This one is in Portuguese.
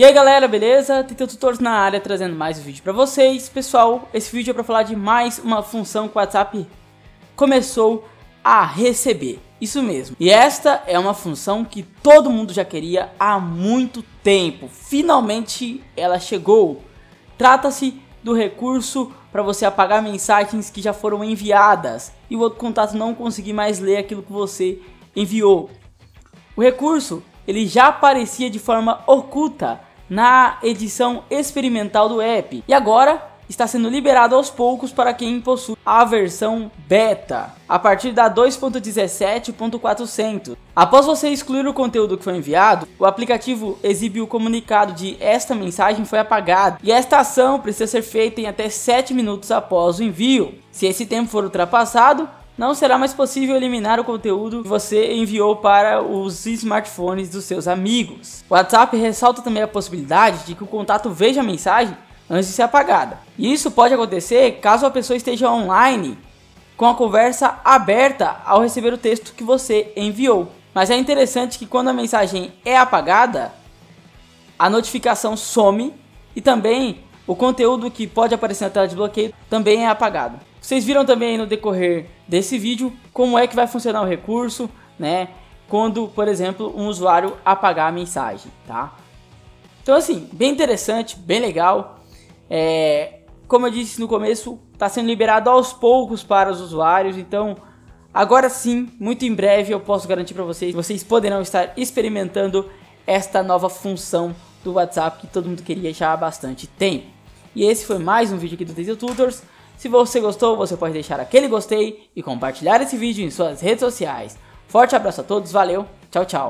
E aí galera, beleza? Tenteu Tutores na área trazendo mais um vídeo pra vocês. Pessoal, esse vídeo é pra falar de mais uma função que o WhatsApp começou a receber. Isso mesmo. E esta é uma função que todo mundo já queria há muito tempo. Finalmente ela chegou. Trata-se do recurso para você apagar mensagens que já foram enviadas e o outro contato não conseguir mais ler aquilo que você enviou. O recurso ele já aparecia de forma oculta na edição experimental do app e agora está sendo liberado aos poucos para quem possui a versão beta, a partir da 2.17.400. Após você excluir o conteúdo que foi enviado, o aplicativo exibe o comunicado de esta mensagem foi apagada, e esta ação precisa ser feita em até 7 minutos após o envio. Se esse tempo for ultrapassado, não será mais possível eliminar o conteúdo que você enviou para os smartphones dos seus amigos. O WhatsApp ressalta também a possibilidade de que o contato veja a mensagem antes de ser apagada. E isso pode acontecer caso a pessoa esteja online com a conversa aberta ao receber o texto que você enviou. Mas é interessante que quando a mensagem é apagada, a notificação some e também o conteúdo que pode aparecer na tela de bloqueio também é apagado. Vocês viram também no decorrer desse vídeo como é que vai funcionar o recurso, né? Quando, por exemplo, um usuário apagar a mensagem, tá? Então assim, bem interessante, bem legal. É, como eu disse no começo, está sendo liberado aos poucos para os usuários, então agora sim, muito em breve eu posso garantir para vocês, vocês poderão estar experimentando esta nova função do WhatsApp que todo mundo queria já há bastante tempo. E esse foi mais um vídeo aqui do Diesel Tutors. Se você gostou, você pode deixar aquele gostei e compartilhar esse vídeo em suas redes sociais. Forte abraço a todos, valeu, tchau, tchau.